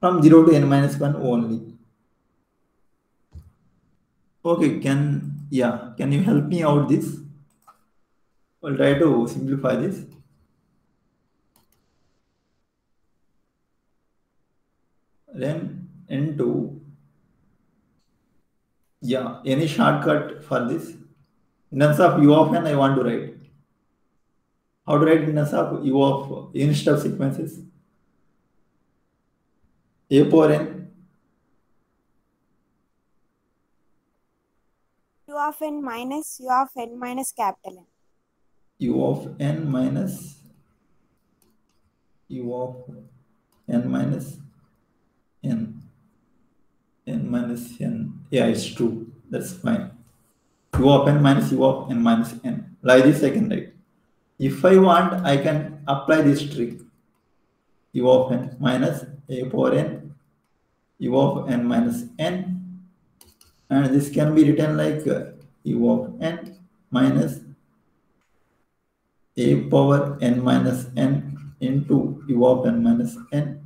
from 0 to n minus 1 only. Okay, can yeah, can you help me out this? I'll try to simplify this. Then into yeah, any shortcut for this? In terms of u of n, I want to write. How to write in terms of u of step sequences? A power n u of n minus u of n minus capital N. u of n minus u of n minus n n minus n. Yeah it's true. That's fine. u of n minus u of n minus n. Like this i can write. If i want i can apply this trick. u of n minus a power n u of n minus n. And this can be written like uh, u of n minus a power n minus n into u of n minus n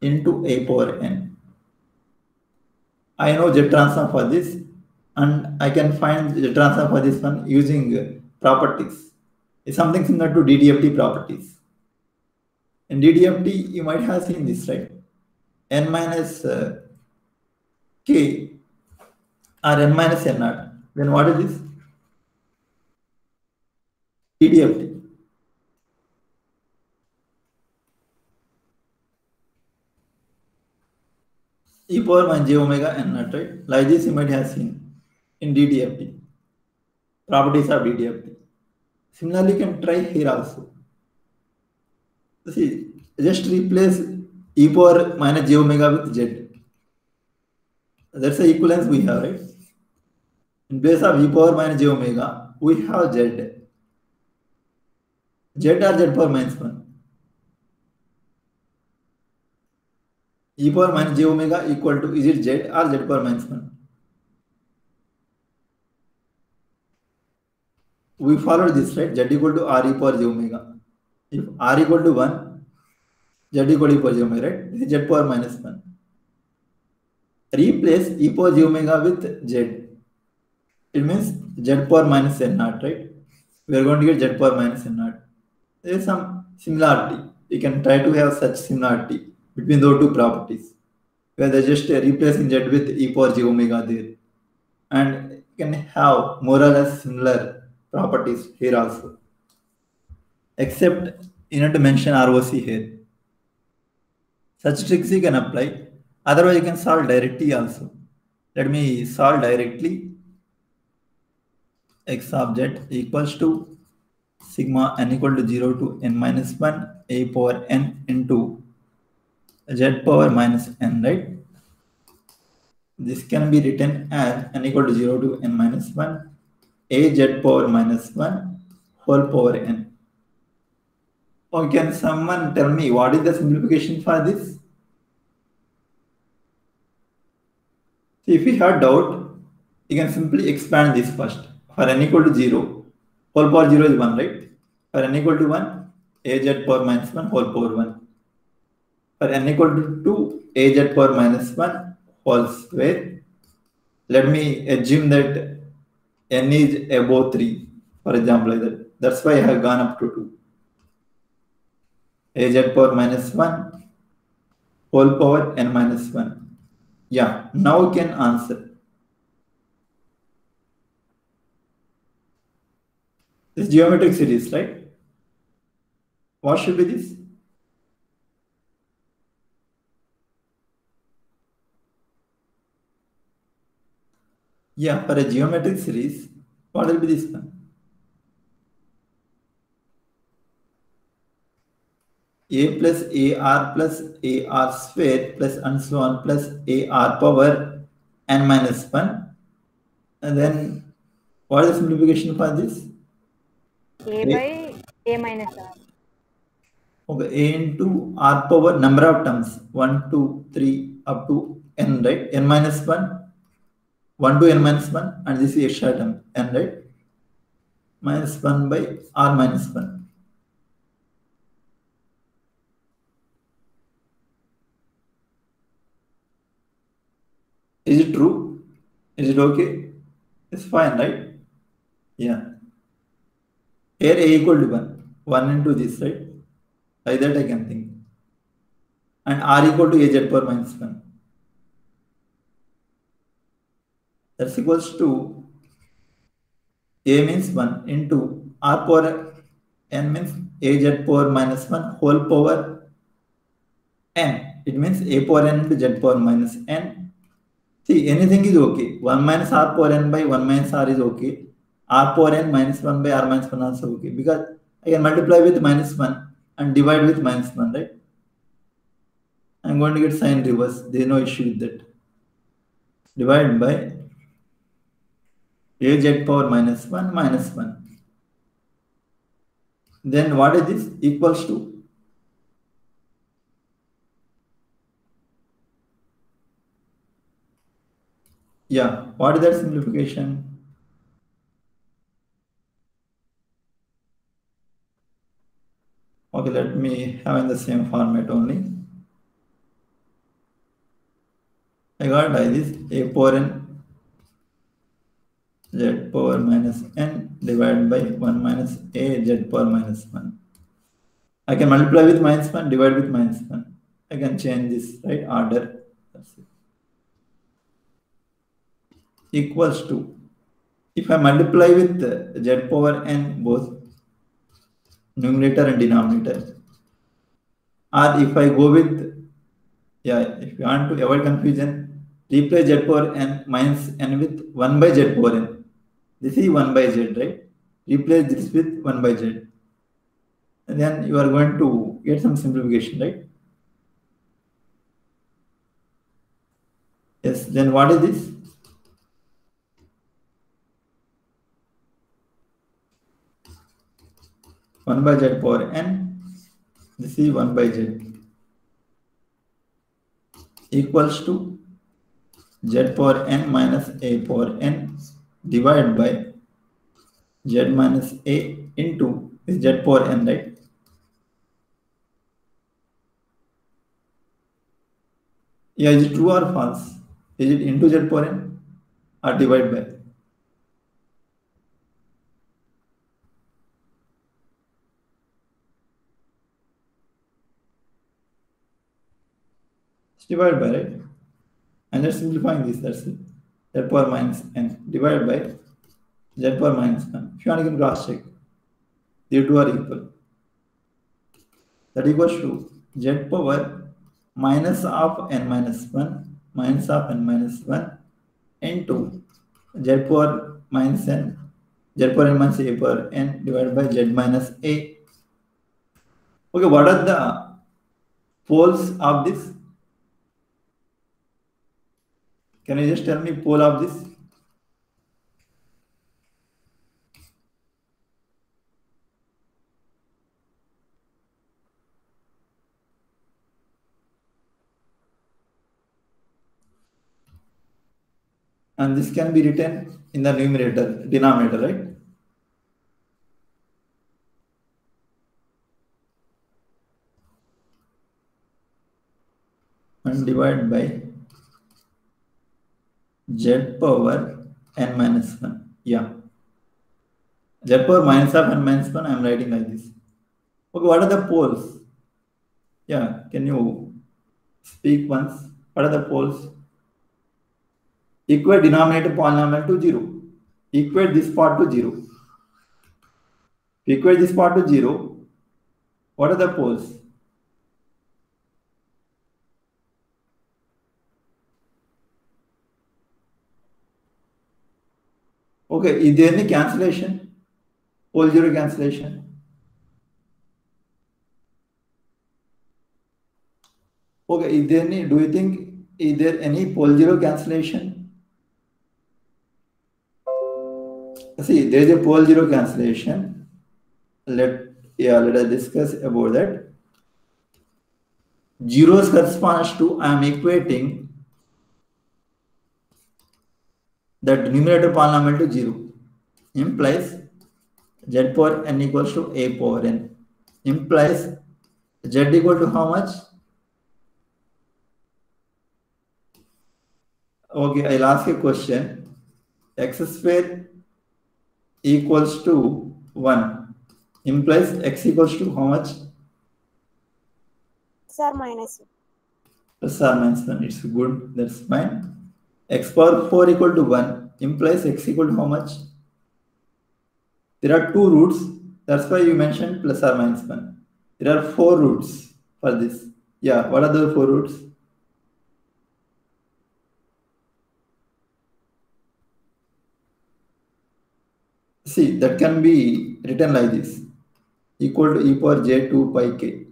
into a power n. I know Z transform for this and I can find Z transform for this one using properties. It's something similar to DTFT properties. In DTFT, you might have seen this, right? n minus uh, k or n minus n naught. Then what is this? DTFT. e power minus j omega n naught, right? Like this you might have seen in DTFT. Properties of DTFT. Similarly, you can try here also. See, just replace e power minus j omega with z. That's the equivalence we have, right? In place of e power minus j omega, we have z. z or z power minus 1. e power minus j omega equal to is it z or z power minus 1? We follow this, right? z equal to r e power j omega. If r equal to 1, z equal to e power j omega, right? Z power minus 1. Replace e power j omega with z. It means z power minus n naught, right? We are going to get z power minus n naught. There is some similarity. You can try to have such similarity between those two properties where they just replacing z with e power j omega there and you can have more or less similar properties here also except you need to mention ROC here such tricks you can apply otherwise you can solve directly also let me solve directly x z equals to sigma n equal to 0 to n minus 1 a power n into z power minus n, right? This can be written as n equal to 0 to n minus 1, a z power minus 1 whole power n. Or can someone tell me what is the simplification for this? If you have doubt, you can simply expand this first. For n equal to 0, whole power 0 is 1, right? For n equal to 1, a z power minus 1 whole power 1 for n equal to 2 a z power minus 1 whole square. Let me assume that n is above 3, for example, like that. That's why I have gone up to 2. a z power minus 1 whole power n minus 1. Yeah, now we can answer. This geometric series, right? What should be this? Yeah, for a geometric series, what will be this one? a plus ar plus ar square plus and so on plus ar power n minus 1 and then what is the simplification for this A by A minus R. okay a into r power number of terms 1 2 3 up to n right n minus 1 1 to n minus 1 and this is extra term n right minus 1 by r minus 1 is it true is it okay it's fine right yeah here a equal to 1 1 into this right like that i can think and r equal to a z power minus 1 that's equals to a means 1 into r power n means a z power minus 1 whole power n. It means a power n into z power minus n. See, anything is okay. 1 minus r power n by 1 minus r is okay. R power n minus 1 by r minus 1 also okay. Because I can multiply with minus 1 and divide with minus 1, right? I'm going to get sign reverse. There is no issue with that. Divide by a z power minus 1 minus 1. Then what is this equals to? Yeah, what is that simplification? Okay, let me have in the same format only. I got like this a power n z power minus n divided by 1 minus a z power minus 1. I can multiply with minus 1, divide with minus 1. I can change this, right, order. Equals to, if I multiply with z power n both, numerator and denominator. Or if I go with, yeah, if you want to avoid confusion, replace z power n minus n with 1 by z power n. This is 1 by z, right? Replace this with 1 by z. And then you are going to get some simplification, right? Yes, then what is this? One by z power n, this is one by z equals to z power n minus a power n divided by z minus a into z power n, right? Yeah, is it true or false? Is it into z power n or divided by? It's divided by, right? And just simplifying this, that's it. Z power minus n divided by z power minus 1. If you want, you can cross check. The two are equal. That equals to z power minus of n minus 1 minus of n minus 1 into z power minus n z power n minus a power n divided by z minus a. Okay, what are the poles of this? Can you just tell me pole of this? And this can be written in the numerator, denominator, right? And divide by z power n minus 1. Yeah. z power minus of n minus 1, I am writing like this. Okay, what are the poles? Yeah, can you speak once? What are the poles? Equate denominator polynomial to 0. Equate this part to 0. Equate this part to 0. What are the poles? Okay, is there any cancellation? Pole zero cancellation? Okay, is there any, do you think, is there any pole zero cancellation? See, there is a pole zero cancellation. Let, yeah, let us discuss about that. Zeros corresponds to, I am equating that numerator polynomial to 0 implies z power n equals to a power n. Implies z equal to how much? Okay i'll ask a question. X square equals to 1 implies x equals to how much? Sir minus plus or minus 1 it's good. That's fine x power 4 equal to 1 implies x equal to how much? There are two roots. That's why you mentioned plus or minus 1. There are four roots for this. Yeah, what are the four roots? See, that can be written like this. Equal to e power j 2 pi k.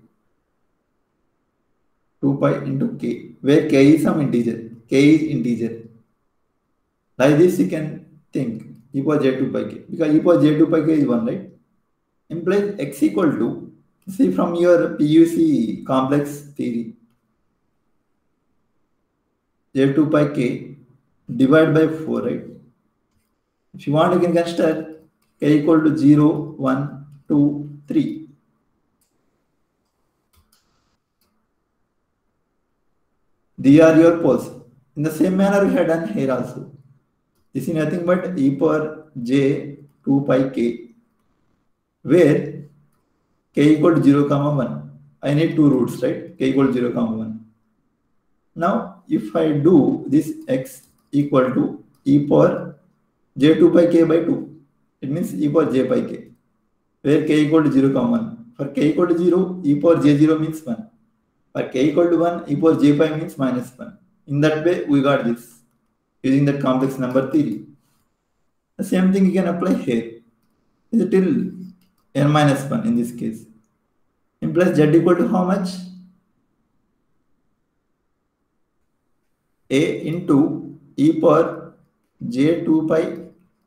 2 pi into k, where k is some integer. k is integer. Like this, you can think e power j2 pi k because e power j2 pi k is 1, right? Implies x equal to, see from your PUC complex theory, j2 pi k divided by 4, right? If you want, you can consider k equal to 0, 1, 2, 3. These are your poles. In the same manner, we had done here also. This is nothing but e power j 2 pi k, where k equal to 0 comma 1. I need two roots, right? k equal to 0 comma 1. Now, if I do this x equal to e power j 2 pi k by 2, it means e power j pi k. where k equal to 0 comma 1. For k equal to 0, e power j0 means 1. For k equal to 1, e power j5 means minus 1. In that way, we got this using that complex number theory. The same thing you can apply here. Is till n minus 1 in this case. Implies z equal to how much? a into e power j2 pi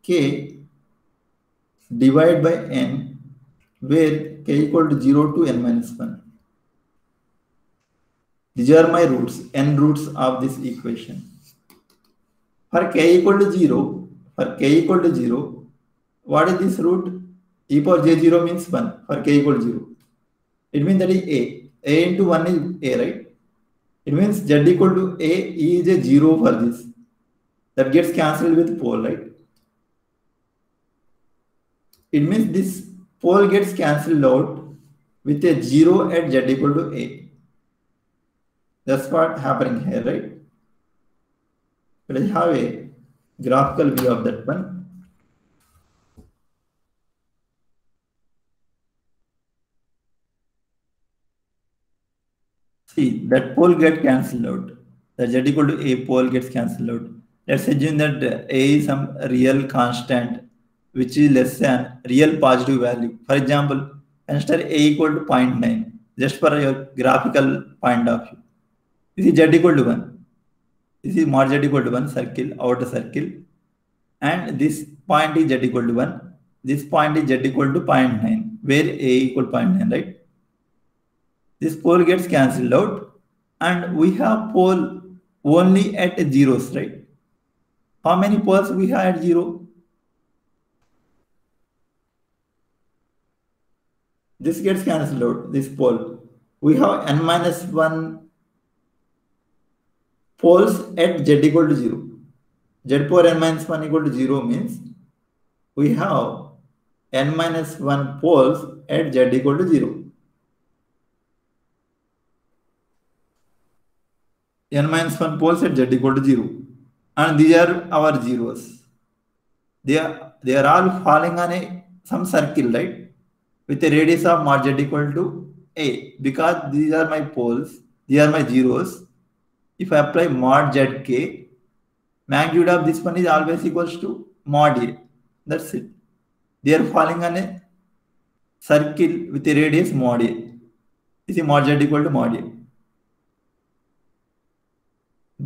k divided by n where k equal to 0 to n minus 1. These are my roots, n roots of this equation. For k equal to 0, for k equal to 0, what is this root? e power j0 means 1 for k equal to 0. It means that is a. a into 1 is a, right? It means z equal to a e is a 0 for this. That gets cancelled with pole, right? It means this pole gets cancelled out with a 0 at z equal to a. That's what happening here, right? Let us have a graphical view of that one. See, that pole get cancelled out. The z equal to a pole gets cancelled out. Let's assume that a is some real constant which is less than real positive value. For example, consider a equal to 0.9 just for your graphical point of view. This is z equal to 1. This is mod z equal to 1 circle, outer circle. And this point is z equal to 1. This point is z equal to 0.9 where a equal to 0.9, right? this pole gets cancelled out and we have pole only at zeros, right? How many poles we have at zero? This gets cancelled out, this pole. We have n minus 1 poles at z equal to 0. z power n minus 1 equal to 0 means we have n minus 1 poles at z equal to 0. n minus 1 poles at z equal to 0 and these are our zeros. They are they are all falling on a some circle right? With a radius of mod z equal to a. Because these are my poles these are my zeros if i apply mod zk magnitude of this one is always equals to mod a that's it they are falling on a circle with a radius mod a this is mod z equal to mod a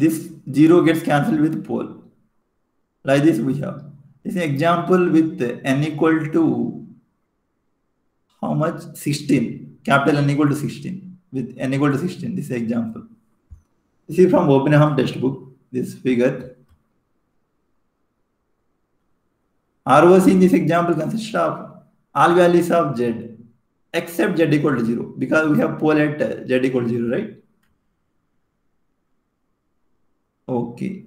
this 0 gets cancelled with pole. Like this we have. This is an example with n equal to how much? 16. Capital N equal to 16. With n equal to 16. This is example. This is from Oppenheim textbook. This figure. ROC in this example consists of all values of z except z equal to 0 because we have pole at z equal to 0, right? Okay.